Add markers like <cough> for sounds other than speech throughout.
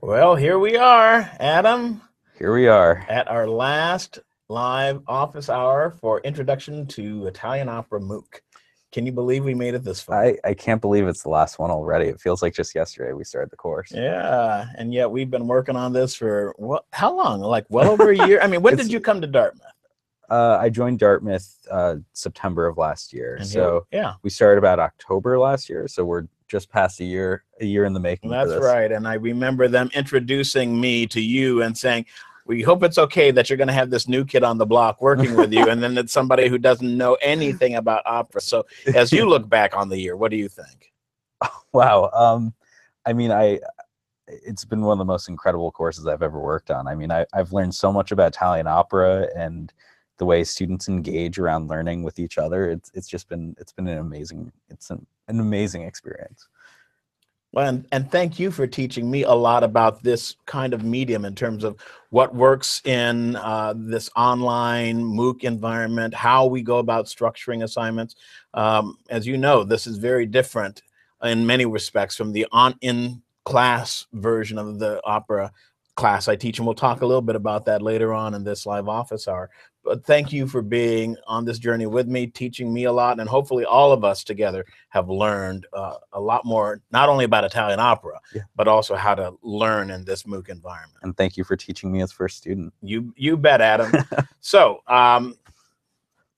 Well, here we are, Adam, Here we are. at our last live office hour for Introduction to Italian Opera MOOC. Can you believe we made it this far? I, I can't believe it's the last one already. It feels like just yesterday we started the course. Yeah, and yet we've been working on this for what? How long? Like well over a year. I mean, <laughs> when did you come to Dartmouth? Uh, I joined Dartmouth uh, September of last year. And here- so yeah, we started about October last year. So we're just past a year, a year in the making. that's right. And I remember them introducing me to you and saying, "We hope it's okay that you're going to have this new kid on the block working with you." and then it's somebody who doesn't know anything about opera. So, as you look back on the year, what do you think? <laughs> Wow. Um, I mean, I it's been one of the most incredible courses I've ever worked on. I mean, I, I've learned so much about Italian opera and the way students engage around learning with each other. It's it's just been it's been an amazing it's an, an amazing experience. Well, and, and thank you for teaching me a lot about this kind of medium in terms of what works in uh, this online MOOC environment, how we go about structuring assignments. Um, as you know, this is very different in many respects from the on in class version of the opera class I teach, and we'll talk a little bit about that later on in this live office hour. But thank you for being on this journey with me, teaching me a lot, and hopefully all of us together have learned uh, a lot more, not only about Italian opera, Yeah. but also how to learn in this MOOC environment. And thank you for teaching me as first student. You you bet, Adam. so um,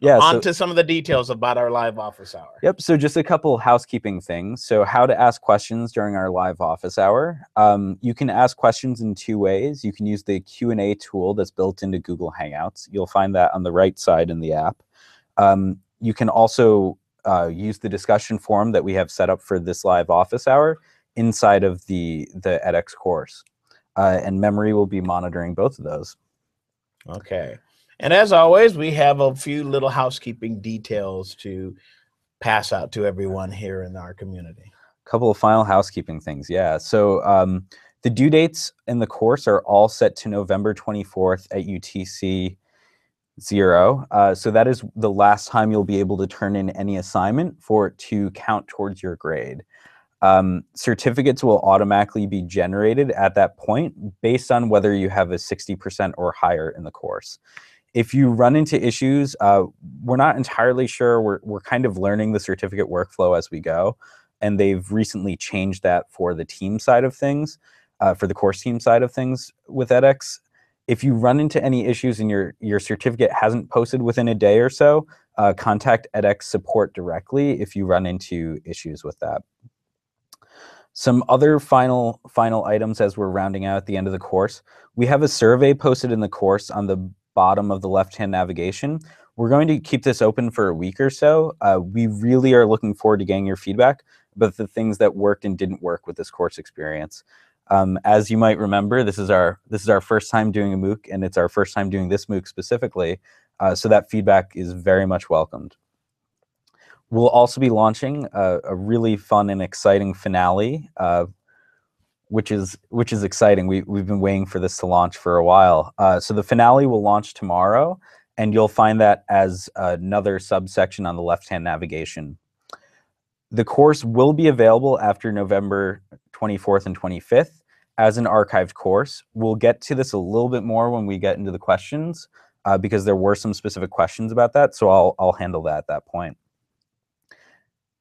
Yeah. on so- to some of the details about our live office hour. Yep. So just a couple housekeeping things. So how to ask questions during our live office hour. Um, you can ask questions in two ways. You can use the Q and A tool that's built into Google Hangouts. You'll find that on the right side in the app. Um, you can also uh, use the discussion forum that we have set up for this live office hour inside of the the edX course. Uh, and memory will be monitoring both of those. Okay. And as always, we have a few little housekeeping details to pass out to everyone here in our community. A couple of final housekeeping things yeah. So um, the due dates in the course are all set to november 24th at utc 0 uh, so that is the last time you'll be able to turn in any assignment for it to count towards your grade. Um, certificates will automatically be generated at that point based on whether you have a 60% or higher in the course if you run into issues uh, we're not entirely sure we're, we're kind of learning the certificate workflow as we go and they've recently changed that for the team side of things, uh, for the course team side of things with edX. If you run into any issues and your your certificate hasn't posted within a day or so, uh, contact edX support directly if you run into issues with that. Some other final final items as we're rounding out at the end of the course. We have a survey posted in the course on the bottom of the left-hand navigation. We're going to keep this open for a week or so. Uh, we really are looking forward to getting your feedback about the things that worked and didn't work with this course experience. Um, as you might remember, this is our this is our first time doing a MOOC, and it's our first time doing this MOOC specifically. Uh, so that feedback is very much welcomed. We'll also be launching a, a really fun and exciting finale, uh, which is which is exciting. We we've been waiting for this to launch for a while. Uh, so the finale will launch tomorrow, and you'll find that as another subsection on the left-hand navigation. The course will be available after November 24th and 25th as an archived course. We'll get to this a little bit more when we get into the questions uh, because there were some specific questions about that. So I'll, I'll handle that at that point.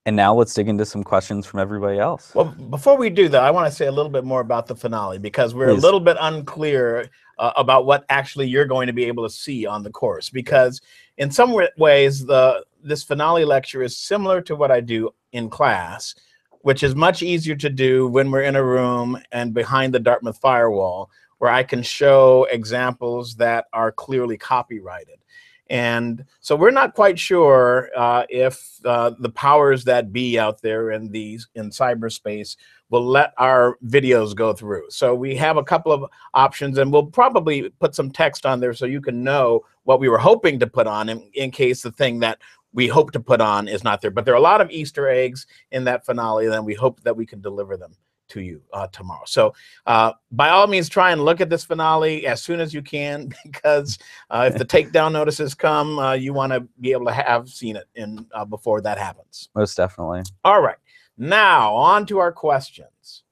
And now let's dig into some questions from everybody else. Well, before we do that, I want to say a little bit more about the finale because we're Please. a little bit unclear uh, about what actually you're going to be able to see on the course. Because in some ways, the this finale lecture is similar to what I do in class, which is much easier to do when we're in a room and behind the Dartmouth firewall, where I can show examples that are clearly copyrighted. And so we're not quite sure uh, if uh, the powers that be out there in these in cyberspace will let our videos go through. So we have a couple of options, and we'll probably put some text on there so you can know what we were hoping to put on in, in case the thing that we hope to put on is not there. But there are a lot of Easter eggs in that finale, and we hope that we can deliver them to you uh, tomorrow. So uh, by all means, try and look at this finale as soon as you can, <laughs> because uh, if the <laughs> takedown notices come, uh, you want to be able to have seen it in uh, before that happens. Most definitely. All right, now on to our questions.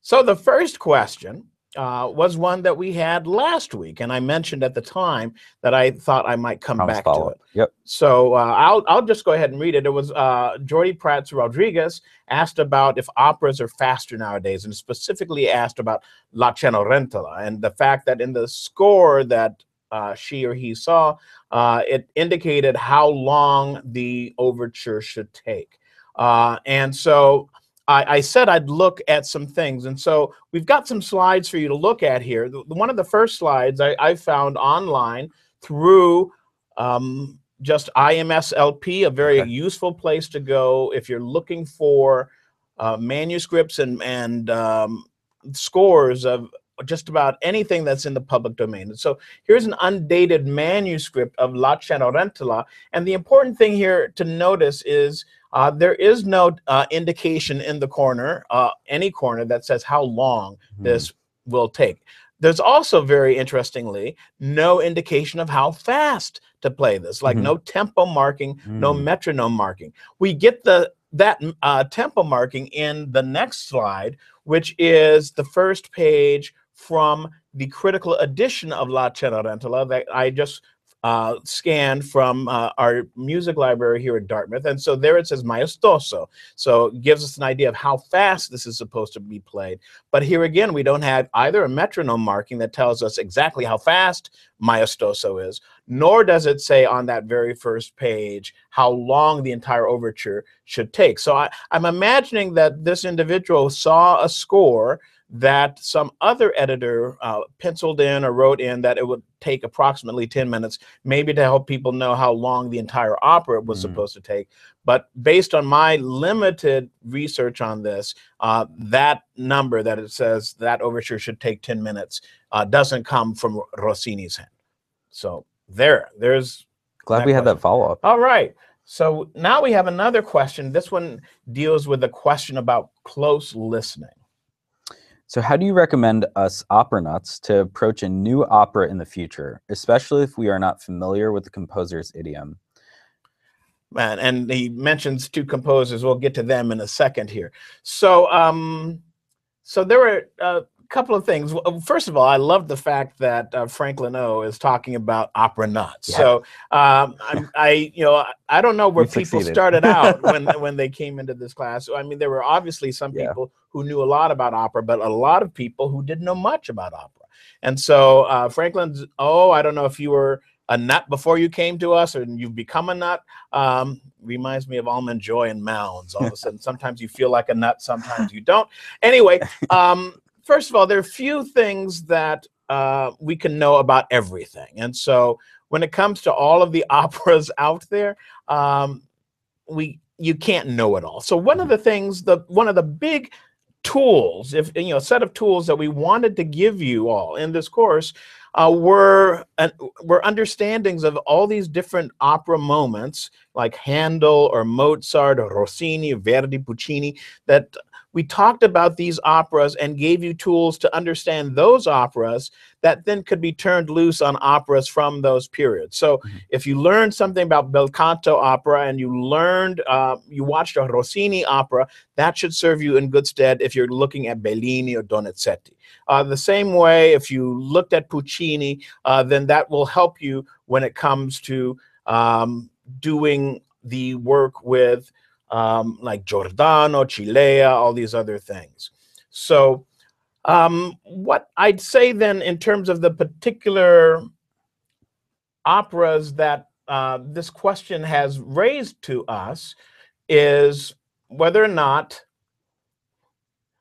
So the first question uh, was one that we had last week, and I mentioned at the time that I thought I might come Promise back to it. Yep. So uh, I'll I'll just go ahead and read it. It was uh, Jordi Prats Rodriguez asked about if operas are faster nowadays, and specifically asked about La Cenerentola and the fact that in the score that uh, she or he saw, uh, it indicated how long the overture should take. Uh, and so I, I said I'd look at some things. And so we've got some slides for you to look at here. The- One of the first slides I, I found online through um, just IMSLP, a very Okay. useful place to go if you're looking for uh, manuscripts and, and um, scores of just about anything that's in the public domain. And so here's an undated manuscript of La Cenerentola. And the important thing here to notice is uh, there is no uh, indication in the corner, uh, any corner, that says how long Mhm. this will take. There's also, very interestingly, no indication of how fast to play this, like Mhm. no tempo marking, no Mm. metronome marking. We get the that uh, tempo marking in the next slide, which is the first page from the critical edition of La Cenerentola that I just uh, scanned from uh, our music library here at Dartmouth. And so there it says maestoso. So it gives us an idea of how fast this is supposed to be played. But here again, we don't have either a metronome marking that tells us exactly how fast maestoso is, nor does it say on that very first page how long the entire overture should take. So I, I'm imagining that this individual saw a score that some other editor uh, penciled in or wrote in that it would take approximately 10 minutes, maybe to help people know how long the entire opera was Mm. supposed to take. But based on my limited research on this, uh, that number that it says that overture should take 10 minutes uh, doesn't come from Rossini's hand. So there, there's Glad we had that follow up. all right. So now we have another question. This one deals with a question about close listening. So, how do you recommend us opera nuts to approach a new opera in the future, especially if we are not familiar with the composer's idiom? Man, and he mentions two composers. We'll get to them in a second here. So, um, so there were a couple of things. First of all, I love the fact that uh, Franklin O is talking about opera nuts. Yeah. So, um, <laughs> I, you know, I- don't know where We've people succeeded. started out <laughs> when when they came into this class. I mean, there were obviously some Yeah. people who knew a lot about opera, but a lot of people who didn't know much about opera. And so, uh, Franklin's, oh, I don't know if you were a nut before you came to us or you've become a nut. Um, reminds me of almond joy and mounds. All of a sudden, sometimes you feel like a nut, sometimes you don't. Anyway, um, first of all, there are few things that uh, we can know about everything. And so when it comes to all of the <laughs> operas out there, um, we you can't know it all. So one of the things, the one of the big tools, if you know, a set of tools that we wanted to give you all in this course uh, were uh, were understandings of all these different opera moments, like Handel or Mozart or Rossini, Verdi, Puccini, that we talked about these operas and gave you tools to understand those operas that then could be turned loose on operas from those periods. So Mhm. if you learned something about bel canto opera and you learned, uh, you watched a Rossini opera, that should serve you in good stead if you're looking at Bellini or Donizetti. Uh, the same way, if you looked at Puccini, uh, then that will help you when it comes to um, doing the work with um, like Giordano, Cilea, all these other things. So, um, what I'd say then, in terms of the particular operas that uh, this question has raised to us, is whether or not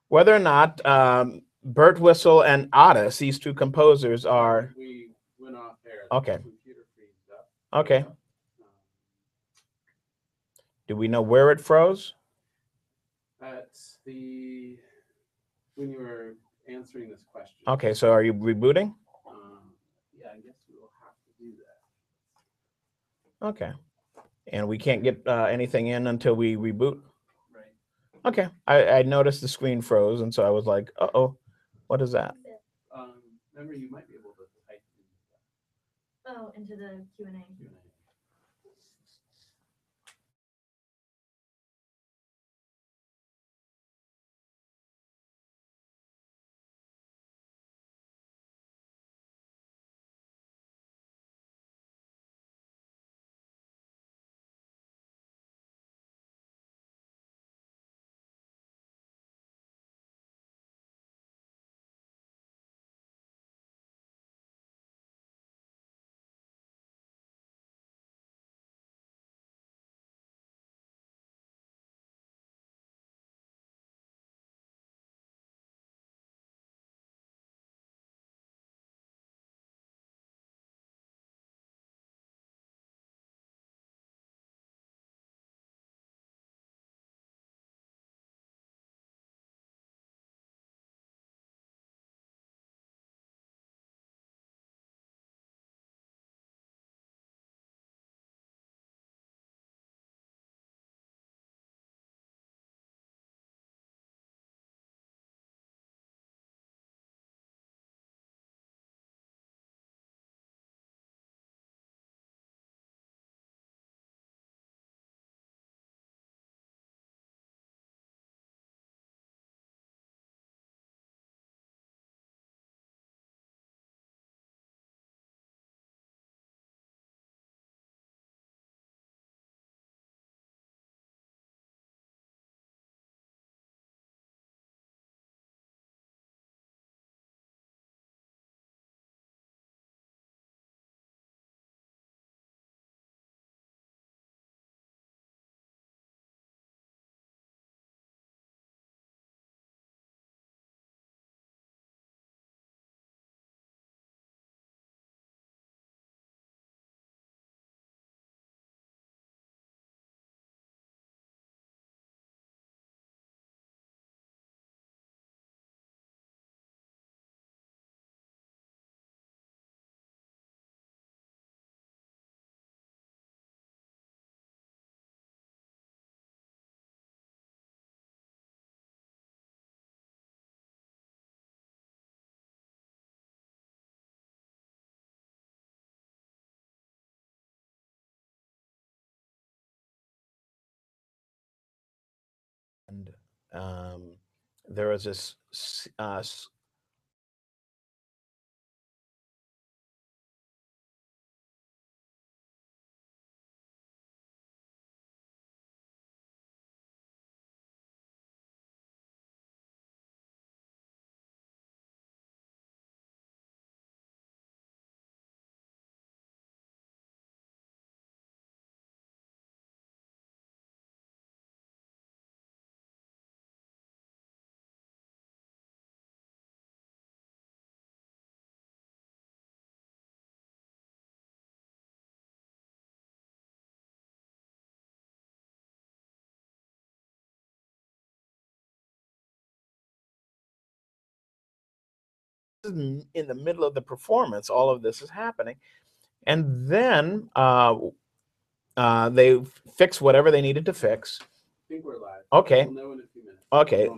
whether or not um, Birtwistle and Adès, these two composers, are We went off air. Okay. The computer up. okay. Do we know where it froze? At the, when you were answering this question. Okay, so are you rebooting? um, Yeah, I guess we will have to do that. Okay. And we can't get uh, anything in until we reboot? Right. Okay. I, I noticed the screen froze, and so I was like, uh oh, what is that? Um, remember, you might be able to type Oh, into the Q and A. um, there was this uh, s- in the middle of the performance, all of this is happening. And then uh, uh, they fix whatever they needed to fix. I think we're live. Okay. We'll know in a few minutes. Okay.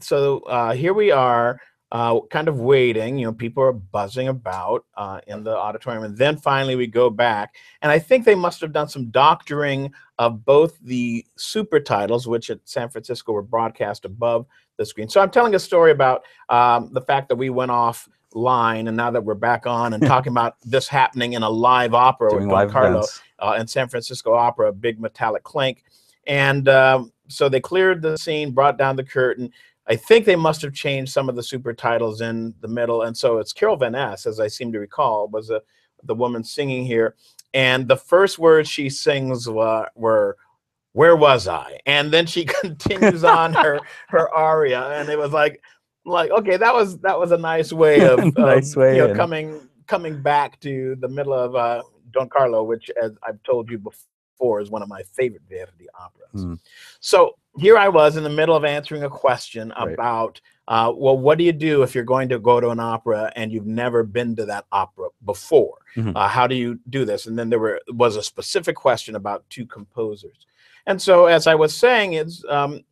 So uh, here we are, uh, kind of waiting. You know, people are buzzing about uh, in the auditorium. And then finally we go back. And I think they must have done some doctoring of both the super titles, which at San Francisco were broadcast above the screen. So I'm telling a story about um, the fact that we went off line and now that we're back on and <laughs> talking about this happening in a live opera with Doing Don live Carlo uh, and San Francisco Opera, big metallic clank. And um, so they cleared the scene, brought down the curtain. I think they must have changed some of the super titles in the middle. And so it's Carol Vaness, as I seem to recall, was a, the woman singing here. And the first words she sings were, were where was I? And then she <laughs> continues on her her aria, and it was like, like okay, that was that was a nice way <laughs> of, of, way you know, coming coming back to the middle of uh, Don Carlo, which, as I've told you before, is one of my favorite Verdi operas. Hmm. So here I was in the middle of answering a question Right. about, uh, well, what do you do if you're going to go to an opera and you've never been to that opera before? Mhm. Uh, how do you do this? And then there were was a specific question about two composers. And so, as I was saying, it's um,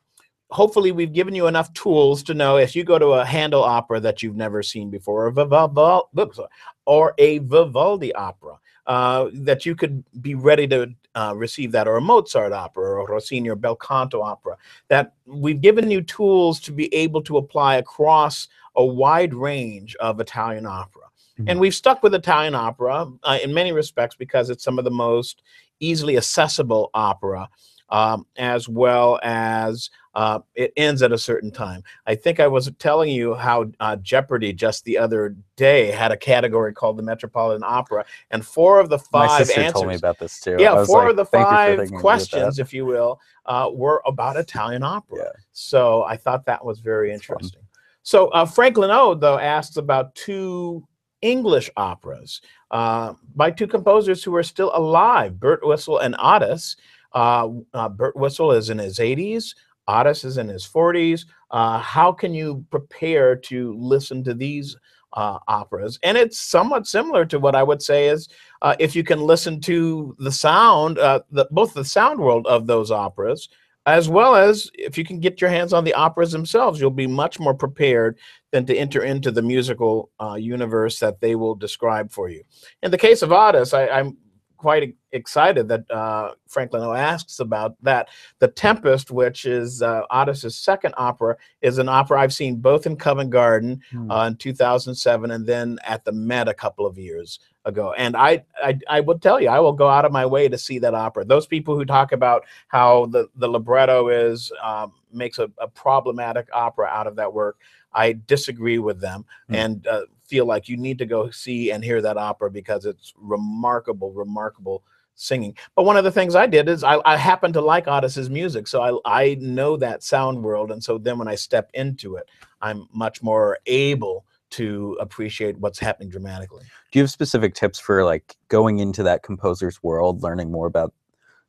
hopefully we've given you enough tools to know if you go to a Handel opera that you've never seen before, or, Vival- oops, or a Vivaldi opera, uh, that you could be ready to uh, receive that, or a Mozart opera, or a Rossini or bel canto opera. That we've given you tools to be able to apply across a wide range of Italian opera. And we've stuck with Italian opera uh, in many respects because it's some of the most easily accessible opera, um, as well as uh, it ends at a certain time. I think I was telling you how uh, Jeopardy just the other day had a category called the Metropolitan Opera, and four of the My five sister answers. told me about this too. Yeah, four like, of the "Thank you for five thinking of me with questions, if you will, uh, were about Italian opera. Yeah. So I thought that was very That's fun. interesting. So uh, Franklin O, though, asks about two English operas uh, by two composers who are still alive, Birtwistle and Adès. Uh, uh, Birtwistle is in his 80s, Adès is in his 40s. Uh, how can you prepare to listen to these uh, operas? And it's somewhat similar to what I would say is uh, if you can listen to the sound, uh, the, both the sound world of those operas, as well as if you can get your hands on the operas themselves, you'll be much more prepared than to enter into the musical uh, universe that they will describe for you. In the case of Adès, I, I'm quite excited that uh, Franklin O asks about that. The Tempest, which is uh, Adès's second opera, is an opera I've seen both in Covent Garden Hmm. uh, in 2007 and then at the Met a couple of years ago. And I, I, I will tell you, I will go out of my way to see that opera. Those people who talk about how the, the libretto is um, makes a, a problematic opera out of that work, I disagree with them Hmm. and uh, feel like you need to go see and hear that opera because it's remarkable, remarkable singing. But one of the things I did is I, I happen to like Adès's music, so I, I know that sound world, and so then when I step into it, I'm much more able to appreciate what's happening dramatically. Do you have specific tips for like going into that composer's world, learning more about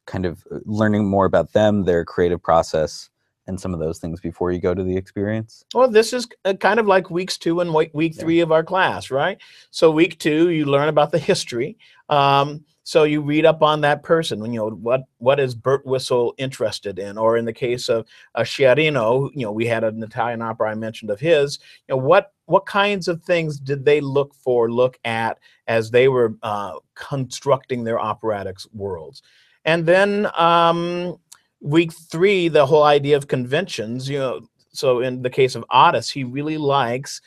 kind of uh, learning more about them, their creative process, and some of those things before you go to the experience? Well, this is uh, kind of like weeks two and week, Yeah. three of our class, right? So week two, you learn about the history. Um, so you read up on that person. You know what what is Birtwistle interested in, or in the case of uh, Sciarrino, you know we had an Italian opera I mentioned of his. You know what what kinds of things did they look for, look at as they were uh, constructing their operatic worlds, and then um, week three, the whole idea of conventions, you know, so in the case of Adès, he really likes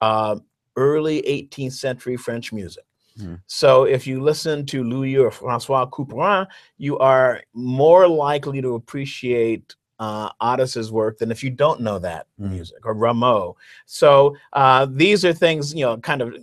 uh, early 18th century French music. Hmm. So if you listen to Louis or Francois Couperin, you are more likely to appreciate uh, Adès's work than if you don't know that Hmm. music or Rameau. So uh, these are things, you know, kind of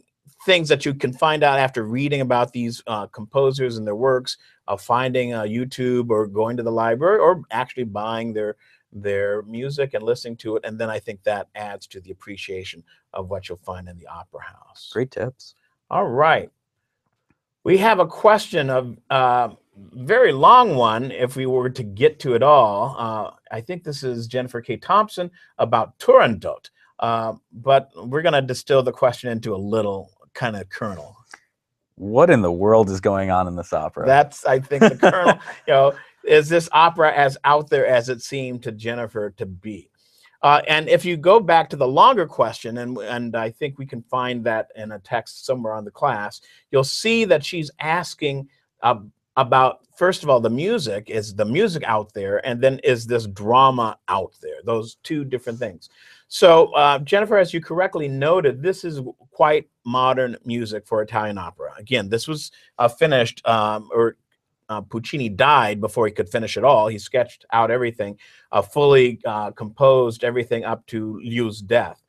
things that you can find out after reading about these uh, composers and their works, of finding uh, YouTube or going to the library or actually buying their their music and listening to it. And then I think that adds to the appreciation of what you'll find in the opera house. Great tips. All right. We have a question of uh, very long one. If we were to get to it all, uh, I think this is Jennifer K. Thompson about Turandot. Uh, but we're going to distill the question into a little kind of kernel. What in the world is going on in this opera? That's, I think, the kernel. <laughs> you know, is this opera as out there as it seemed to Jennifer to be? Uh, and if you go back to the longer question, and, and I think we can find that in a text somewhere on the class, you'll see that she's asking uh, about, first of all, the music. Is the music out there? And then is this drama out there? Those two different things. So, uh, Jennifer, as you correctly noted, this is quite modern music for Italian opera. Again, this was uh, finished, um, or uh, Puccini died before he could finish it all. He sketched out everything, uh, fully uh, composed everything up to Liu's death.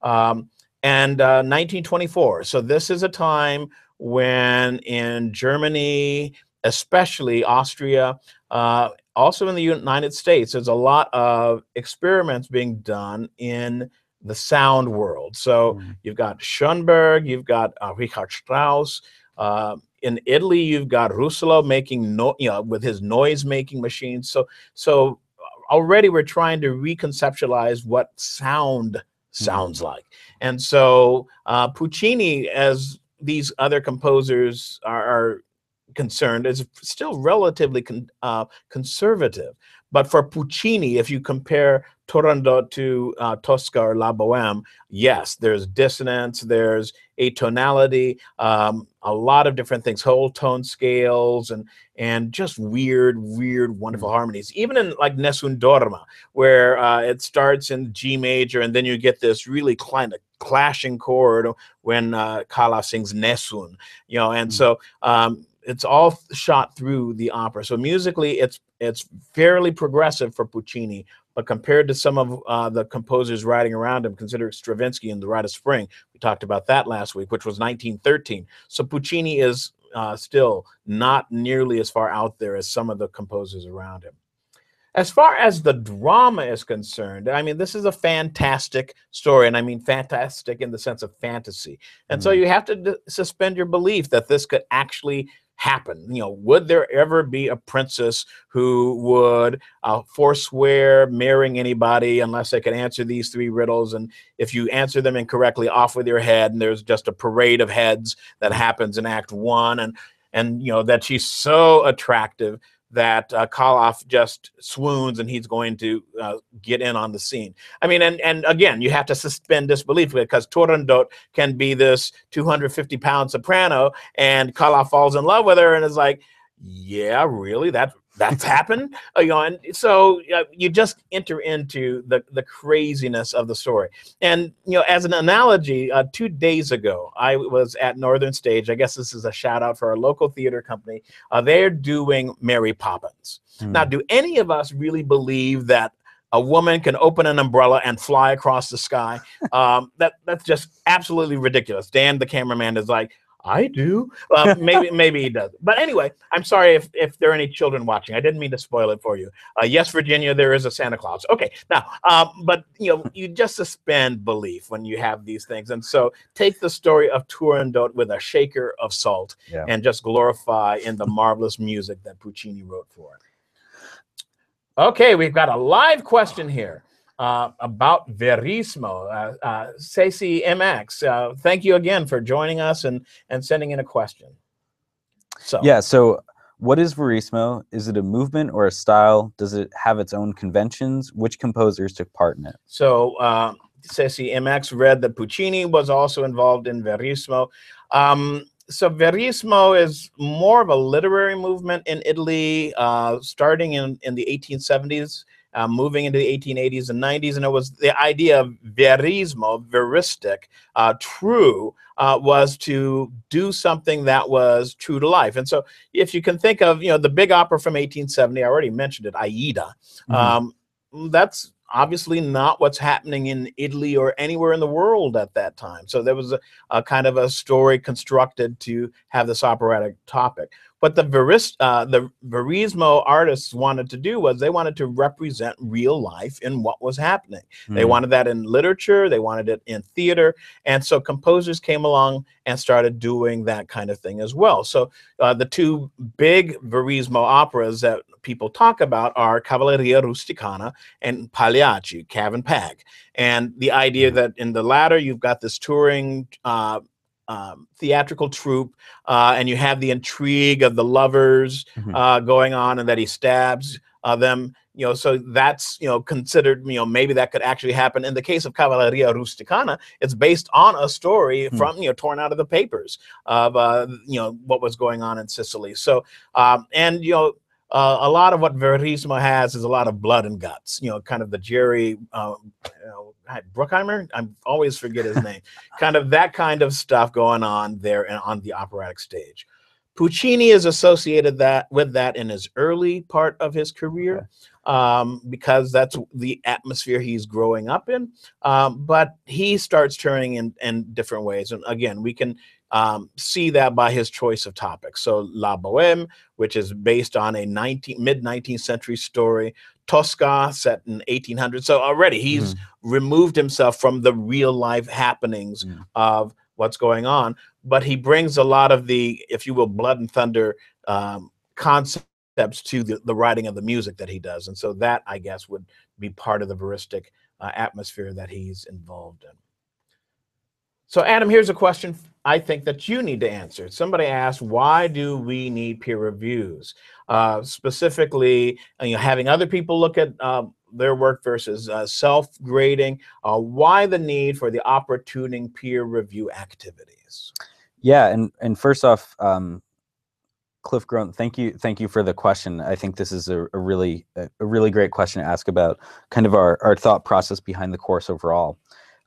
Um, and uh, 1924. So this is a time when in Germany, especially Austria, uh, also in the United States, there's a lot of experiments being done in the sound world. So Mm. you've got Schoenberg, you've got uh, Richard Strauss. Uh, in Italy, you've got Russolo making no, you know, with his noise-making machines. So, so already we're trying to reconceptualize what sound sounds like. And so uh, Puccini, as these other composers are, are concerned, is still relatively con- uh, conservative. But for Puccini, if you compare Turandot to uh, Tosca or La Boheme, yes, there's dissonance, there's atonality, um, a lot of different things, whole tone scales, and and just weird, weird, wonderful harmonies. Even in like Nessun Dorma, where uh, it starts in G major, and then you get this really kind of clashing chord when uh, Calaf sings Nessun, you know, and Mm. so um, it's all shot through the opera. So musically, it's it's fairly progressive for Puccini, but compared to some of uh, the composers writing around him, consider Stravinsky and The Rite of Spring. We talked about that last week, which was 1913. So Puccini is uh, still not nearly as far out there as some of the composers around him. As far as the drama is concerned, I mean, this is a fantastic story, and I mean fantastic in the sense of fantasy. And so Mm. you have to d- suspend your belief that this could actually happen. You know, would there ever be a princess who would uh, forswear marrying anybody unless they could answer these three riddles? And if you answer them incorrectly, off with your head, and there's just a parade of heads that happens in Act One, and and you know that she's so attractive that uh, Calaf just swoons and he's going to uh, get in on the scene. I mean, and and again, you have to suspend disbelief because Turandot can be this 250 pound soprano, and Calaf falls in love with her and is like, "Yeah, really? That that's <laughs> happened?" Uh, you know, and so uh, you just enter into the the craziness of the story. And you know, as an analogy, uh, two days ago, I was at Northern Stage. I guess this is a shout out for our local theater company. Uh, they're doing Mary Poppins. Hmm. Now, do any of us really believe that a woman can open an umbrella and fly across the sky? <laughs> Um, that that's just absolutely ridiculous. Dan, the cameraman, is like, I do. <laughs> Uh, maybe maybe he does. But anyway, I'm sorry if if there are any children watching. I didn't mean to spoil it for you. Uh, yes, Virginia, there is a Santa Claus. Okay, now, um, but you know, you just suspend belief when you have these things, and so take the story of Turandot with a shaker of salt Yeah. and just glorify in the marvelous music that Puccini wrote for it. Okay, we've got a live question here uh, about Verismo. Uh, uh, Ceci MX, uh, thank you again for joining us and, and sending in a question. So, Yeah. So, what is Verismo? Is it a movement or a style? Does it have its own conventions? Which composers took part in it? So uh, Ceci MX read that Puccini was also involved in Verismo. Um, so Verismo is more of a literary movement in Italy, uh, starting in, in the 1870s, uh, moving into the 1880s and 90s. And it was the idea of verismo, veristic, uh, true, uh, was to do something that was true to life. And so if you can think of, you know, the big opera from 1870, I already mentioned it, Aida. Mhm. Um, that's obviously not what's happening in Italy or anywhere in the world at that time. So there was a, a kind of a story constructed to have this operatic topic. What the Veris, uh, the Verismo artists wanted to do was they wanted to represent real life in what was happening. They Mm. wanted that in literature, they wanted it in theater, and so composers came along and started doing that kind of thing as well. So uh, the two big Verismo operas that people talk about are Cavalleria Rusticana and Pagliacci, Cav and Pag. And the idea that in the latter you've got this touring uh, um, theatrical troupe, uh, and you have the intrigue of the lovers Mhm. uh, going on, and that he stabs uh, them. You know, so that's you know considered. You know, maybe that could actually happen. In the case of Cavalleria Rusticana, it's based on a story Hmm. from you know torn out of the papers of uh, you know what was going on in Sicily. So, um, and you know. Uh, a lot of what Verismo has is a lot of blood and guts, you know, kind of the Jerry uh, you know, Bruckheimer. I always forget his name. <laughs> kind of that kind of stuff going on there and on the operatic stage. Puccini is associated that with that in his early part of his career um, because that's the atmosphere he's growing up in. Um, but he starts turning in, in different ways. And again, we can um, see that by his choice of topics. So La Boheme, which is based on a 19, mid 19th century story, Tosca set in 1800. So already he's Mhm. removed himself from the real life happenings Mm. of what's going on. But he brings a lot of the, if you will, blood and thunder um, concepts to the, the writing of the music that he does. And so that, I guess, would be part of the veristic uh, atmosphere that he's involved in. So, Adam, here's a question I think that you need to answer. Somebody asked, why do we need peer reviews? Uh, specifically, uh, you know, having other people look at uh, their work versus uh, self grading. Uh, why the need for the opera tuning peer review activities? Yeah, and and first off, um, Cliff Grown, thank you, thank you for the question. I think this is a, a really a, a really great question to ask about kind of our our thought process behind the course overall.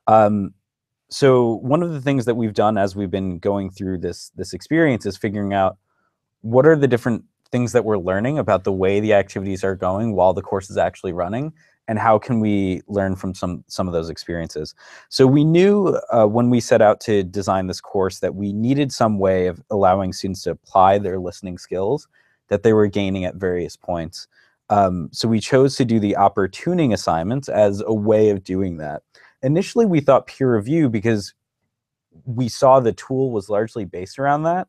Um, so one of the things that we've done as we've been going through this this experience is figuring out what are the different things that we're learning about the way the activities are going while the course is actually running and how can we learn from some some of those experiences. So we knew uh, when we set out to design this course that we needed some way of allowing students to apply their listening skills that they were gaining at various points. Um, so we chose to do the opera tuning assignments as a way of doing that. Initially we thought peer review because we saw the tool was largely based around that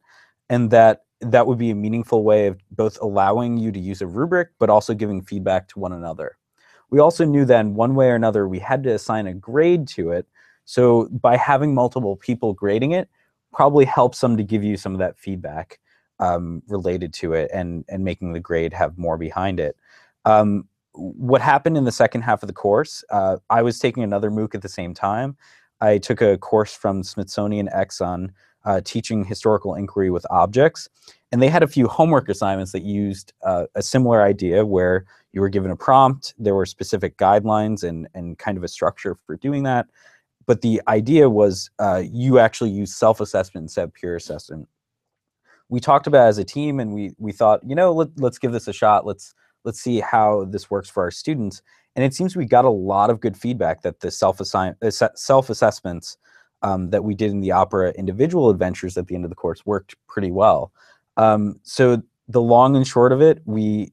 and that that would be a meaningful way of both allowing you to use a rubric but also giving feedback to one another. We also knew then one way or another we had to assign a grade to it. So by having multiple people grading it probably helps them to give you some of that feedback um, related to it and and making the grade have more behind it. Um, what happened in the second half of the course uh, i was taking another mooc at the same time. I took a course from smithsonian x on uh, teaching historical inquiry with objects. And they had a few homework assignments that used uh, a similar idea where you were given a prompt there were specific guidelines and and kind of a structure for doing that. But the idea was uh, you actually use self-assessment instead of peer assessment. We talked about as a team and we we thought you know let, let's give this a shot. Let's let's see how this works for our students. And it seems we got a lot of good feedback that the uh, self-assessments um, that we did in the opera individual adventures at the end of the course worked pretty well um, so the long and short of it we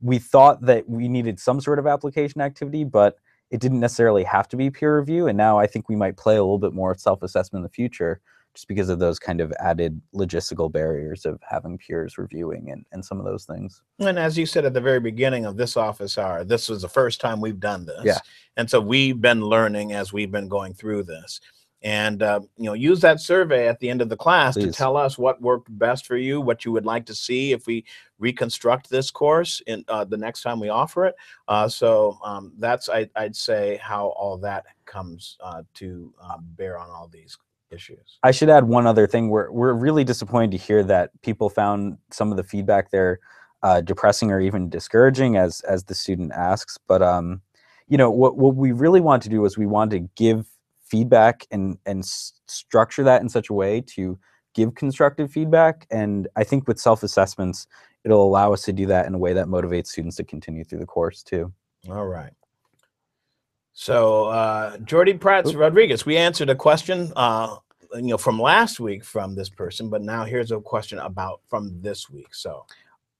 we thought that we needed some sort of application activity but it didn't necessarily have to be peer review and now i think we might play a little bit more self-assessment in the future just because of those kind of added logistical barriers of having peers reviewing and, and some of those things And as you said at the very beginning of this office hour, this was the first time we've done this. Yeah. And so we've been learning as we've been going through this. And uh, you know, use that survey at the end of the class to tell us what worked best for you, what you would like to see if we reconstruct this course in uh, the next time we offer it. Uh, so um, that's I, I'd say how all that comes uh, to uh, bear on all these issues. I should add one other thing. We're we're really disappointed to hear that people found some of the feedback there uh, depressing or even discouraging, as as the student asks. But um, you know, what what we really want to do is we want to give feedback and and structure that in such a way to give constructive feedback. And I think with self assessments, it'll allow us to do that in a way that motivates students to continue through the course too. All right. So, uh, Jordy Prats Oop. Rodriguez, we answered a question, uh, you know, from last week from this person, but now here's a question about from this week. So,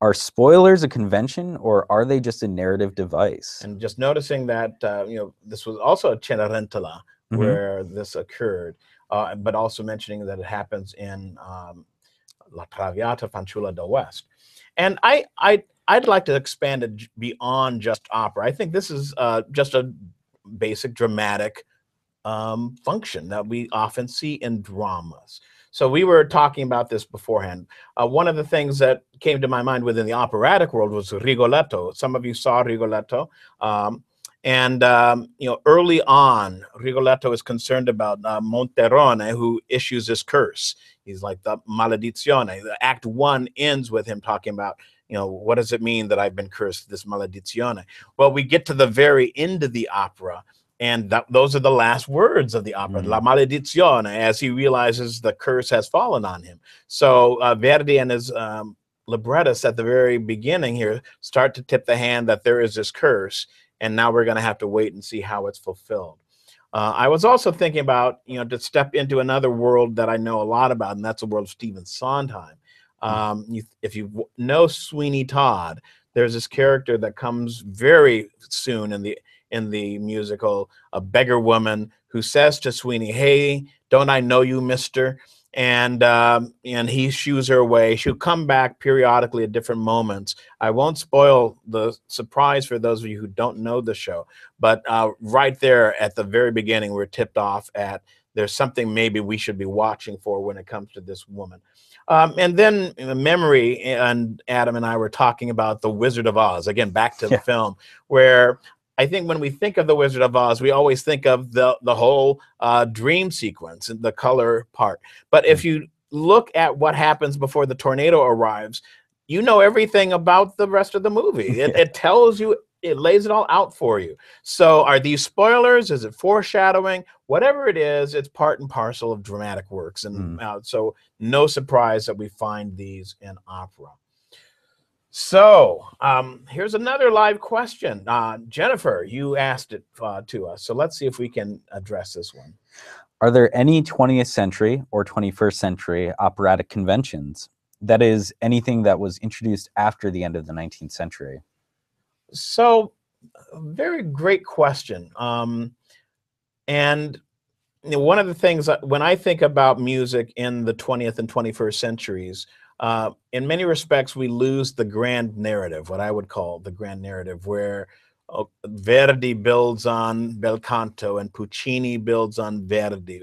Are spoilers a convention or are they just a narrative device? and just noticing that, uh, you know, this was also a Cenerentola Mhm. where this occurred, uh, but also mentioning that it happens in um, La Traviata Fanciulla del West. And I, I, I'd like to expand it beyond just opera. I think this is uh, just a basic dramatic um, function that we often see in dramas. So we were talking about this beforehand. Uh, one of the things that came to my mind within the operatic world was Rigoletto. Some of you saw Rigoletto. Um, and um, you know, early on, Rigoletto is concerned about uh, Monterone, who issues this curse. He's like the maledizione. Act one ends with him talking about, you know, what does it mean that I've been cursed? This maledizione. Well, we get to the very end of the opera, and that, those are the last words of the opera, Mhm. la maledizione, as he realizes the curse has fallen on him. So uh, Verdi and his um, librettist at the very beginning here start to tip the hand that there is this curse, and now we're going to have to wait and see how it's fulfilled. Uh, I was also thinking about, you know, to step into another world that I know a lot about, and that's the world of Stephen Sondheim. Um, you, if you know Sweeney Todd, there's this character that comes very soon in the in the musical, a beggar woman who says to Sweeney, "Hey, don't I know you, Mister?" And um, and he shoos her away. She'll come back periodically at different moments. I won't spoil the surprise for those of you who don't know the show, but uh, right there at the very beginning, we're tipped off at there's something maybe we should be watching for when it comes to this woman. Um, and then in memory, and Adam and I were talking about the Wizard of Oz again, back to the Yeah. film, where I think when we think of the Wizard of Oz, we always think of the the whole uh, dream sequence and the color part. But if you look at what happens before the tornado arrives, you know everything about the rest of the movie. <laughs> It, it tells you, it lays it all out for you. So, are these spoilers? Is it foreshadowing? Whatever it is, it's part and parcel of dramatic works, and Mm. uh, so no surprise that we find these in opera. So, um, here's another live question. Uh, Jennifer, you asked it uh, to us, so let's see if we can address this one. Are there any 20th century or 21st century operatic conventions? That is, anything that was introduced after the end of the 19th century? So, very great question. Um, and you know, one of the things when I think about music in the 20th and 21st centuries, uh, in many respects, we lose the grand narrative, what I would call the grand narrative, where uh, Verdi builds on bel canto and Puccini builds on Verdi.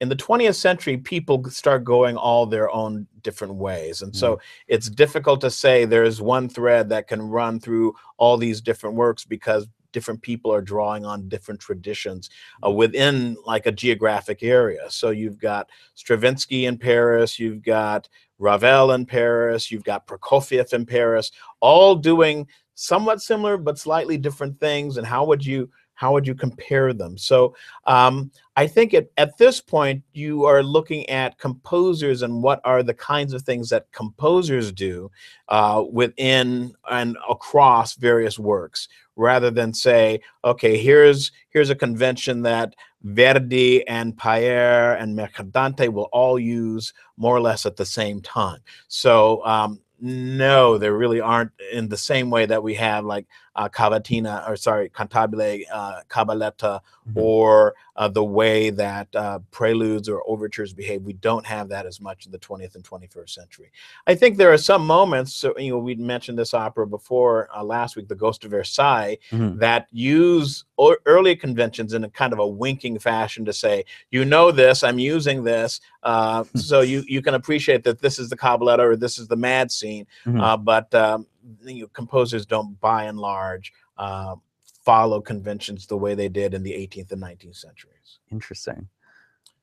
In the 20th century, people start going all their own different ways. And so it's difficult to say there's one thread that can run through all these different works because different people are drawing on different traditions uh, within like a geographic area. So you've got Stravinsky in Paris, you've got Ravel in Paris, you've got Prokofiev in Paris, all doing somewhat similar but slightly different things. And how would you how would you compare them? So um, I think at, at this point you are looking at composers and what are the kinds of things that composers do uh, within and across various works, rather than say, okay, here's here's a convention that Verdi and Payer and Mercadante will all use more or less at the same time. So um, no, there really aren't in the same way that we have like uh, Cavatina or sorry, Cantabile, uh, Cabaletta, Mhm. or uh, the way that uh, preludes or overtures behave. We don't have that as much in the 20th and 21st century. I think there are some moments. So you know, we mentioned this opera before uh, last week, The Ghost of Versailles, Mhm. that use o- early conventions in a kind of a winking fashion to say, you know this, I'm using this, uh, <laughs> so you you can appreciate that this is the cabaletta or this is the mad scene. Mhm. Uh, but um, you know, composers don't, by and large, uh, follow conventions the way they did in the 18th and 19th centuries. Interesting.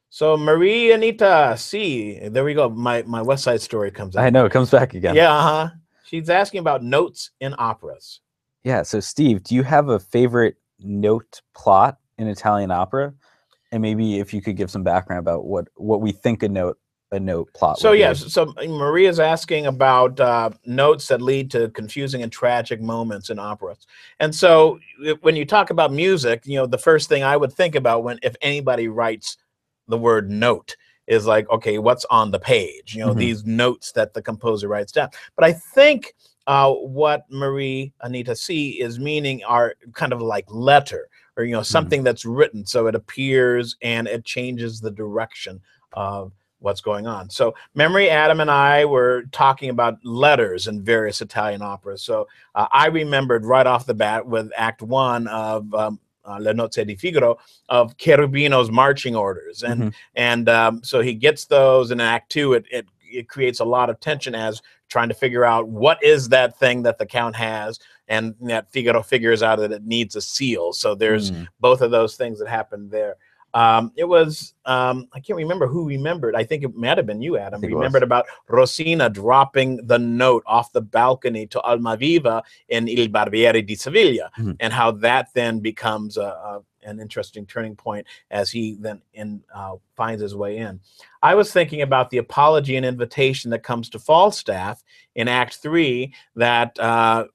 So Marie Anita C. There we go. My my West Side Story comes I know it comes back again. Yeah. Uh-huh. She's asking about notes in operas. Yeah. So, Steve, do you have a favorite note plot in Italian opera? And maybe if you could give some background about what what we think a note a note plot. So yes, so Maria's asking about uh, notes that lead to confusing and tragic moments in operas. And so when you talk about music, you know, the first thing I would think about when if anybody writes the word note is like, okay, what's on the page? You know, Mhm. these notes that the composer writes down. But I think uh, what Marie Anita C is meaning are kind of like letter or you know something that's written so it appears and it changes the direction of what's going on. So Memory Adam and I were talking about letters in various Italian operas. So uh, I remembered right off the bat with Act One of um, uh, Le Nozze di Figaro of Cherubino's marching orders, and Mhm. and um, so he gets those in Act Two. It, it it creates a lot of tension as trying to figure out what is that thing that the Count has, and that Figaro figures out that it needs a seal. So there's Mm. both of those things that happen there. Um, it was um, I can't remember who remembered. I think it might have been you, Adam. it was. Remembered about Rosina dropping the note off the balcony to Almaviva in Il Barbiere di Siviglia, Mhm. and how that then becomes a, a an interesting turning point as he then in uh, finds his way in. I was thinking about the apology and invitation that comes to Falstaff in Act Three that uh,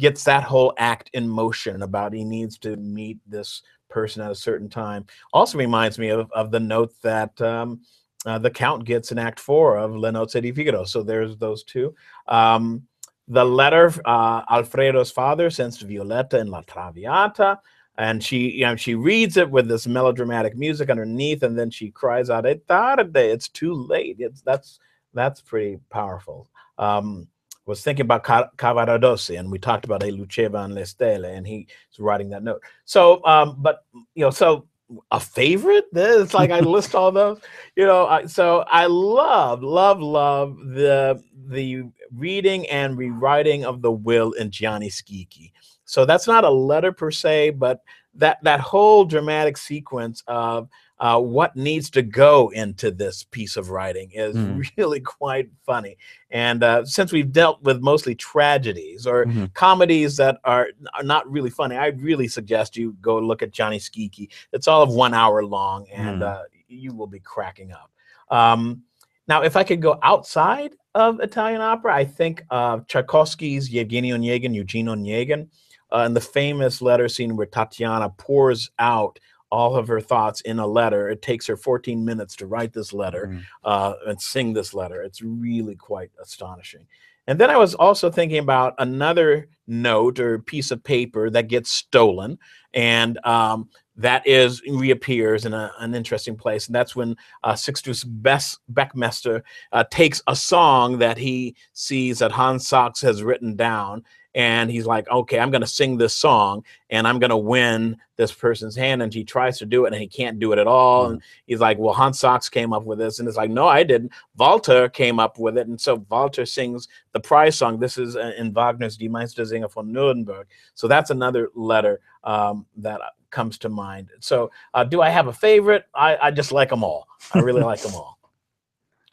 gets that whole act in motion about he needs to meet this person at a certain time. Also reminds me of, of the note that um, uh, the Count gets in Act Four of Le Nozze di Figaro. So there's those two. Um, the letter uh, Alfredo's father sends to Violetta in La Traviata, and she, you know, she reads it with this melodramatic music underneath, and then she cries out, "È tarde! It's too late!" It's that's that's pretty powerful. Um, was thinking about Ca- Cavaradossi, and we talked about E Lucevan Le Stelle, and he's writing that note. So, um, but you know, so a favorite? <laughs> It's like I list all those. You know, I, so I love, love, love the the reading and rewriting of the will in Gianni Schicchi. So that's not a letter per se, but that that whole dramatic sequence of uh, what needs to go into this piece of writing is <laughs> Mm. really quite funny. And uh, since we've dealt with mostly tragedies or Mhm. comedies that are, are not really funny, I really suggest you go look at Gianni Schicchi. It's all of one hour long, and Mm. uh, you will be cracking up. Um, now, if I could go outside of Italian opera, I think uh, Tchaikovsky's Yevgeny Onegin, Eugene Onegin, uh, and the famous letter scene where Tatiana pours out all of her thoughts in a letter. It takes her 14 minutes to write this letter Mm. uh, and sing this letter. It's really quite astonishing. And then I was also thinking about another note or piece of paper that gets stolen, and um, that is reappears in a, an interesting place. And that's when uh, Sixtus Bes- Beckmesser uh, takes a song that he sees that Hans Sachs has written down, and he's like, "Okay, I'm going to sing this song, and I'm going to win this person's hand." And he tries to do it, and he can't do it at all. Mhm. And he's like, "Well, Hans Sachs came up with this," and it's like, "No, I didn't." Walter came up with it, and so Walter sings the prize song. This is uh, in Wagner's Die Meistersinger von Nuremberg. So that's another letter um, that uh, comes to mind. So, uh, do I have a favorite? I, I just like them all. I really like them all. <laughs>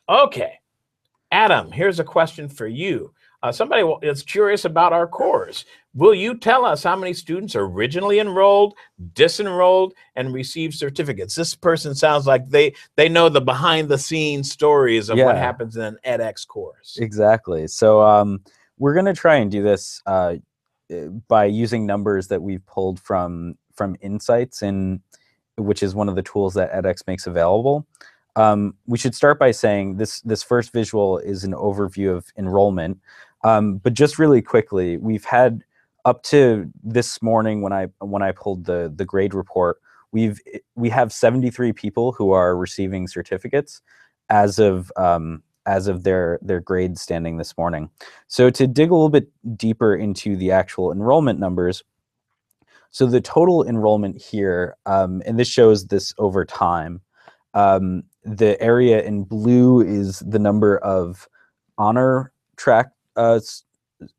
Okay, Adam, here's a question for you. Uh, somebody is curious about our course. Will you tell us how many students originally enrolled, disenrolled, and received certificates? This person sounds like they they know the behind the scenes stories of what happens in an edX course. Exactly. So um, we're going to try and do this uh, uh, by using numbers that we've pulled from from Insights, in which is one of the tools that edX makes available. Um, we should start by saying this this first visual is an overview of enrollment, um, but just really quickly, we've had up to this morning when I when I pulled the the grade report, we've we have 73 people who are receiving certificates as of um, as of their their grade standing this morning. So to dig a little bit deeper into the actual enrollment numbers, so the total enrollment here, um, and this shows this over time. Um, the area in blue is the number of honor track uh,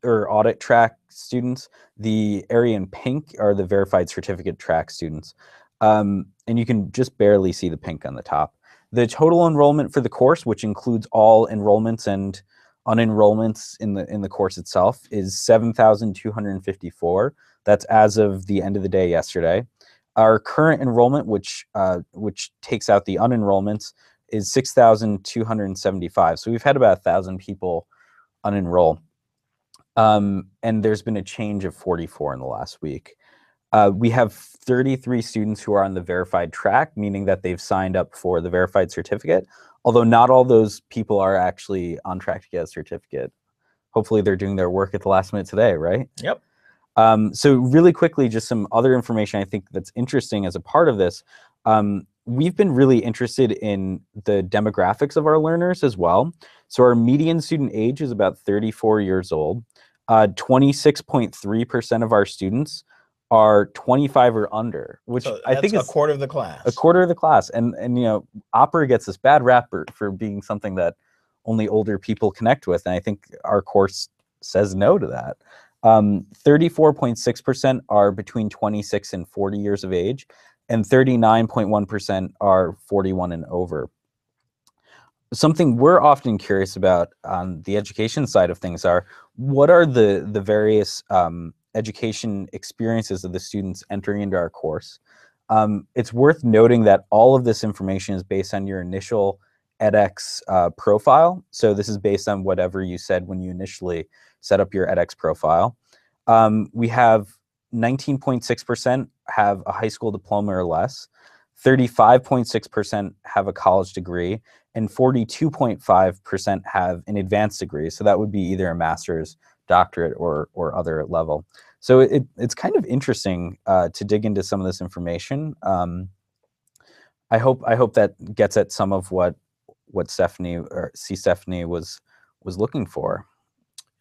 or audit track students. The area in pink are the verified certificate track students. Um, and you can just barely see the pink on the top. The total enrollment for the course, which includes all enrollments and unenrollments in the in the course itself, is 7,254. That's as of the end of the day yesterday. Our current enrollment, which uh, which takes out the unenrollments, is 6,275. So we've had about a thousand people unenroll. Um, and there's been a change of 44 in the last week. Uh, we have 33 students who are on the verified track, meaning that they've signed up for the verified certificate, although not all those people are actually on track to get a certificate. Hopefully they're doing their work at the last minute today, right? Yep. Um, so really quickly, just some other information I think that's interesting as a part of this. Um, we've been really interested in the demographics of our learners as well. So our median student age is about 34 years old. 26.3% uh, of our students are 25 or under, which So I think is a quarter of the class. a quarter of the class. And and you know, opera gets this bad rap for, for being something that only older people connect with, and I think our course says no to that. Um, 34.6% are between 26 and 40 years of age, and 39.1% are 41 and over. Something we're often curious about on the education side of things are what are the the various um, education experiences of the students entering into our course. Um, it's worth noting that all of this information is based on your initial edX uh, profile. So this is based on whatever you said when you initially set up your edX profile. Um, we have 19.6% have a high school diploma or less. 35.6% have a college degree and 42.5% have an advanced degree. So that would be either a master's, doctorate, or, or other level. So it, it's kind of interesting uh, to dig into some of this information. Um, I hope I hope that gets at some of what what Stephanie or C Stephanie was was looking for.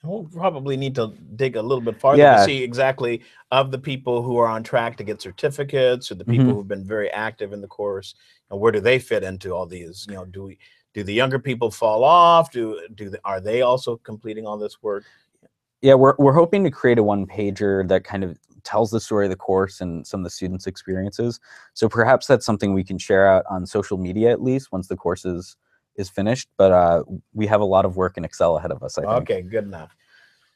We'll probably need to dig a little bit farther Yeah. to see exactly of the people who are on track to get certificates or the people Mhm. who've been very active in the course. And where do they fit into all these? You know, do we do the younger people fall off? Do do the, are they also completing all this work? Yeah, we're we're hoping to create a one pager that kind of tells the story of the course and some of the students' experiences. So perhaps that's something we can share out on social media at least once the course is is finished. But uh, we have a lot of work in Excel ahead of us. I think. Okay, good enough.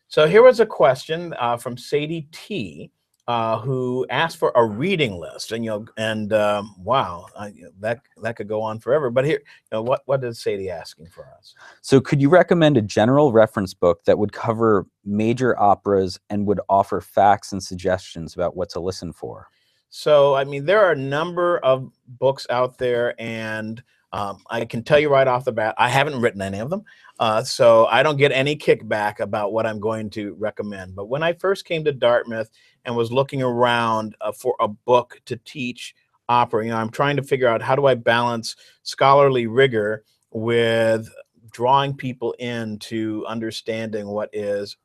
So here was a question uh, from Sadie T, uh, who asked for a reading list, and you know, and um, wow, I, that that could go on forever. But here, you know, what what is Sadie asking for us? So could you recommend a general reference book that would cover major operas and would offer facts and suggestions about what to listen for? So, I mean, there are a number of books out there, and um, I can tell you right off the bat, I haven't written any of them. Uh, so, I don't get any kickback about what I'm going to recommend. But when I first came to Dartmouth and was looking around uh, for a book to teach opera, you know, I'm trying to figure out how do I balance scholarly rigor with drawing people into understanding what is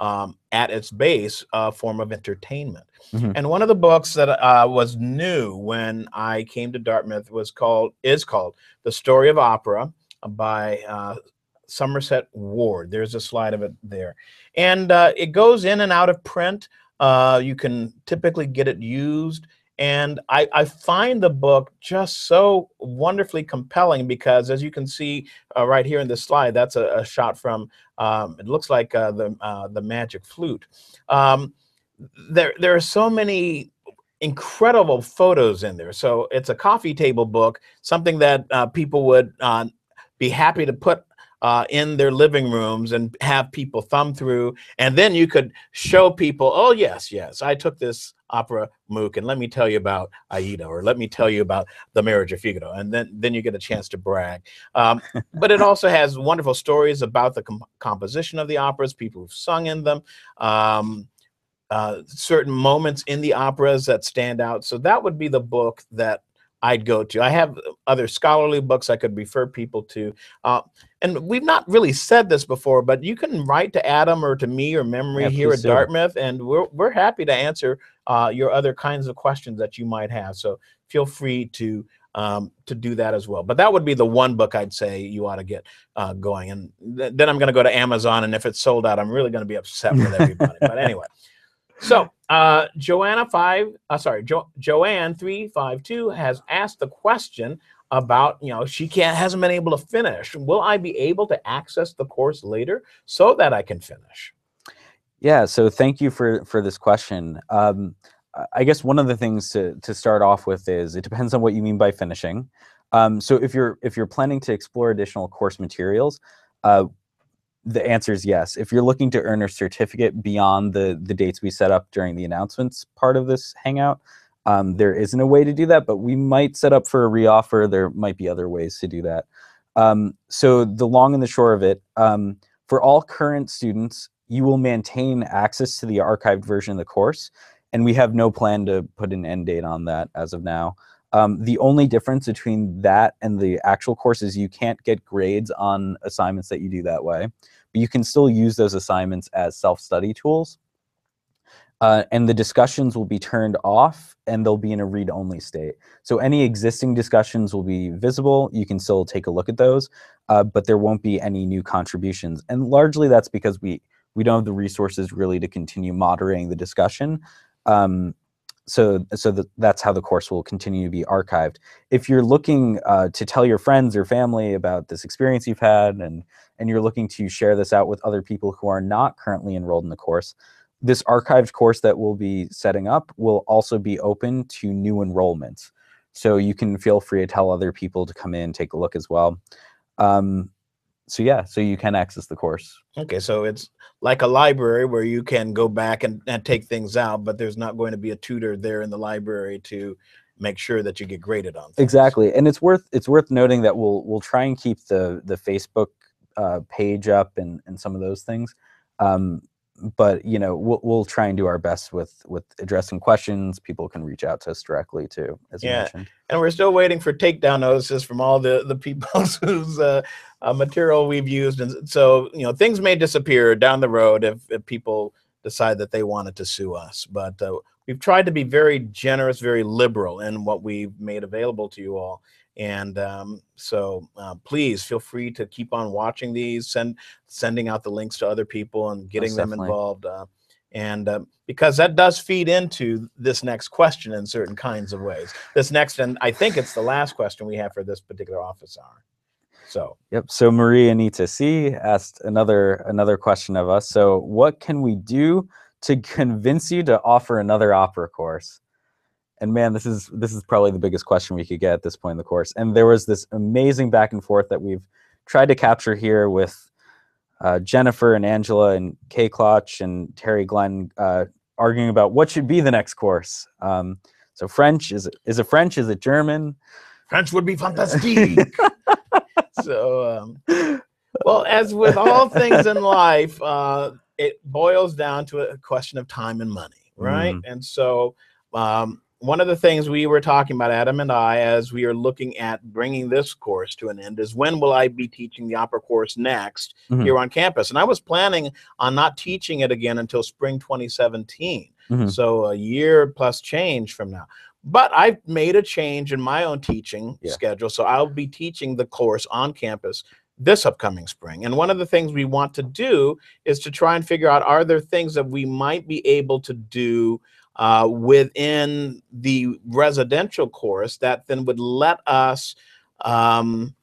um, at its base a form of entertainment. Mhm. And one of the books that uh, was new when I came to Dartmouth was called is called The Story of Opera by uh, Somerset Ward. There's a slide of it there, and uh, it goes in and out of print. Uh, you can typically get it used. And I, I find the book just so wonderfully compelling because, as you can see uh, right here in this slide, that's a, a shot from um, it looks like uh, the uh, the Magic Flute. Um, there there are so many incredible photos in there. So it's a coffee table book, something that uh, people would uh, be happy to put uh, in their living rooms and have people thumb through. And then you could show people, oh, yes, yes, I took this opera MOOC and let me tell you about Aida or let me tell you about the marriage of Figaro. And then, then you get a chance to brag. Um, but it <laughs> also has wonderful stories about the com- composition of the operas, people who've sung in them. Um, uh, certain moments in the operas that stand out. So that would be the book that I'd go to. I have other scholarly books I could refer people to. Uh, and we've not really said this before, but you can write to Adam or to me or Memory here at. Dartmouth, and we're, we're happy to answer uh, your other kinds of questions that you might have. So feel free to um, to do that as well. But that would be the one book I'd say you ought to get uh, going. And th- then I'm going to go to Amazon, and if it's sold out, I'm really going to be upset with everybody. but anyway. So uh, Joanna five, uh, sorry, jo- Joanne three five two has asked the question: about you know she can't hasn't been able to finish will i be able to access the course later so that i can finish Yeah, so thank you for for this question. Um, I- guess one of the things to to start off with is it depends on what you mean by finishing. Um, so if you're if you're planning to explore additional course materials, uh, the answer is yes. If you're looking to earn a certificate beyond the the dates we set up during the announcements part of this hangout, um, there isn't a way to do that, but we might set up for a reoffer. There might be other ways to do that. Um, so the long and the short of it, um, for all current students, you will maintain access to the archived version of the course, and we have no plan to put an end date on that as of now. Um, the only difference between that and the actual course is you can't get grades on assignments that you do that way, but you can still use those assignments as self-study tools. Uh, and the discussions will be turned off and they'll be in a read-only state. So any existing discussions will be visible. You can still take a look at those, uh, but there won't be any new contributions. And largely that's because we we don't have the resources really to continue moderating the discussion. Um, so so that that's how the course will continue to be archived. If you're looking uh, to tell your friends or family about this experience you've had, and and you're looking to share this out with other people who are not currently enrolled in the course, this archived course that we'll be setting up will also be open to new enrollments. So you can feel free to tell other people to come in, take a look as well. Um, so yeah, so you can access the course. Okay, so it's like a library where you can go back and, and take things out, but there's not going to be a tutor there in the library to make sure that you get graded on. Things. Exactly, and it's worth it's worth noting that we'll we'll try and keep the the Facebook uh, page up and and some of those things. Um, but you know we'll, we'll try and do our best with with addressing questions people can reach out to us directly too as Yeah. mentioned And we're still waiting for takedown notices from all the the <laughs> people whose uh, uh, material we've used, and so you know things may disappear down the road if, if people decide that they wanted to sue us. But uh, we've tried to be very generous, very liberal in what we've made available to you all. And um, so uh, please feel free to keep on watching these, send sending out the links to other people and getting them definitely. involved. Uh, and uh, because that does feed into this next question in certain kinds of ways. This next, and I think it's the last question we have for this particular office hour. So yep so marie anita c asked another another question of us so what can we do to convince you to offer another opera course and man this is this is probably the biggest question we could get at this point in the course. And there was this amazing back and forth that we've tried to capture here with uh, jennifer and angela and kay Klotch and terry glenn uh, arguing about what should be the next course. Um, so french is it is it french? Is it german? French would be fantastic. <laughs> so, um, well, as with all things in life, uh, it boils down to a question of time and money, right? And so, um, one of the things we were talking about, Adam and I, as we are looking at bringing this course to an end, is when will I be teaching the opera course next Mhm. here on campus? And I was planning on not teaching it again until spring 2017. Mhm. So a year plus change from now. But I've made a change in my own teaching Yeah. schedule. So I'll be teaching the course on campus this upcoming spring. And one of the things we want to do is to try and figure out are there things that we might be able to do uh, within the residential course that then would let us um,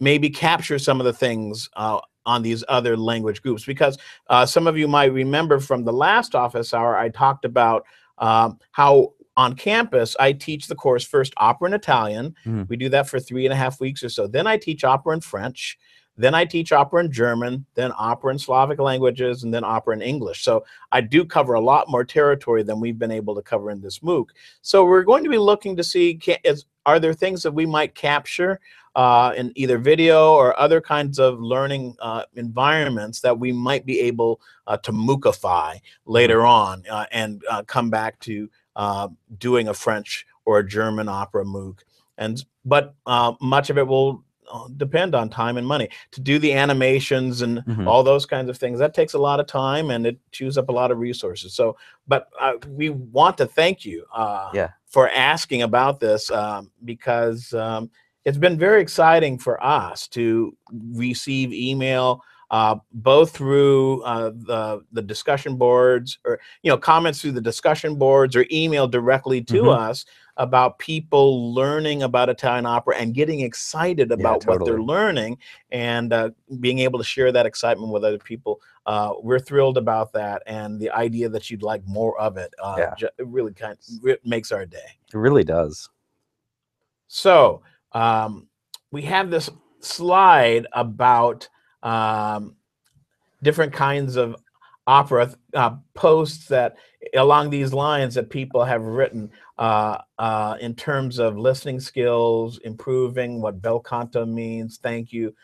maybe capture some of the things uh, on these other language groups. Because uh, some of you might remember from the last office hour i talked about um, how on campus i teach the course first opera in italian. Mhm. we do that for three and a half weeks or so. Then i teach opera in french then i teach opera in german then opera in slavic languages and then opera in english. So i do cover a lot more territory than we've been able to cover in this mooc. So we're going to be looking to see can, is, are there things that we might capture uh, in either video or other kinds of learning uh, environments that we might be able uh, to MOOCify later on uh, and uh, come back to uh, doing a French or a German opera MOOC. And but uh, much of it will depend on time and money to do the animations and Mhm. all those kinds of things. That takes a lot of time and it chews up a lot of resources. So, but uh, we want to thank you uh, Yeah. for asking about this um, because um, it's been very exciting for us to receive email uh, both through uh, the the discussion boards or you know comments through the discussion boards or email directly to Mhm. us about people learning about Italian opera and getting excited about what they're learning and uh, being able to share that excitement with other people. Uh, we're thrilled about that, and the idea that you'd like more of it, uh, Yeah. it really kind it makes our day. It really does. So um, we have this slide about um, different kinds of opera uh, posts that along these lines that people have written uh, uh, in terms of listening skills, improving what bel canto means. Thank you.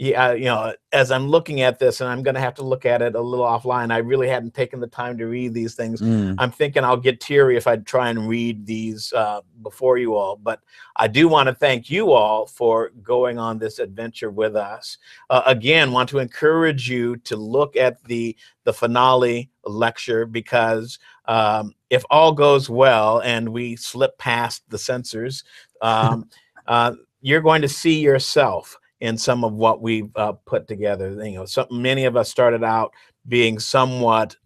Yeah, you know, as I'm looking at this, and I'm going to have to look at it a little offline. I really hadn't taken the time to read these things. Mm, I'm thinking I'll get teary if I try and read these uh, before you all. But I do want to thank you all for going on this adventure with us. Uh, again, want to encourage you to look at the the finale lecture because um, if all goes well and we slip past the censors, <laughs> um, uh, you're going to see yourself in some of what we've uh, put together. You know, some, many of us started out being somewhat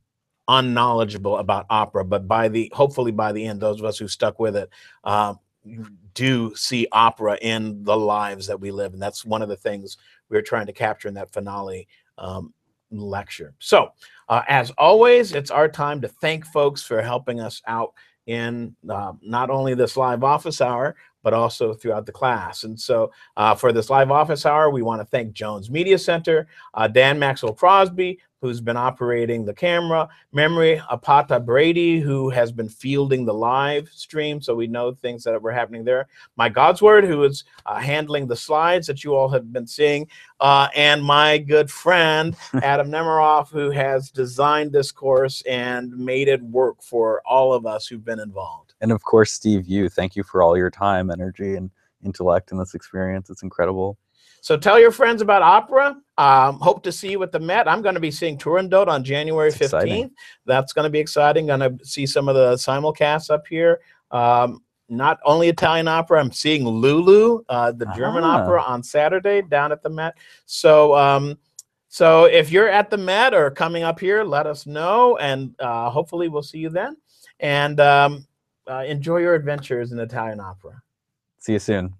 unknowledgeable about opera, but by the hopefully by the end, those of us who stuck with it uh, do see opera in the lives that we live, and that's one of the things we're trying to capture in that finale um, lecture. So, uh, as always, it's our time to thank folks for helping us out in uh, not only this live office hour but also throughout the class. And so, uh, for this live office hour, we want to thank Jones Media Center, uh, Dan Maxwell Crosby, who's been operating the camera, Memory Apata Brady, who has been fielding the live stream, so we know things that were happening there. Mike Goudzwaard, who is uh, handling the slides that you all have been seeing, uh, and my good friend <laughs> Adam Nemeroff, who has designed this course and made it work for all of us who've been involved. And of course, Steve, you. Thank you for all your time, energy, and intellect in this experience. It's incredible. So tell your friends about opera. Um, hope to see you at the Met. I'm going to be seeing Turandot on January It's 15th. exciting. That's going to be exciting. Going to see some of the simulcasts up here. Um, not only Italian opera, I'm seeing Lulu, uh, the German Ah. opera, on Saturday down at the Met. So, um, so if you're at the Met or coming up here, let us know, and uh, hopefully we'll see you then. And um, uh, enjoy your adventures in Italian opera. See you soon.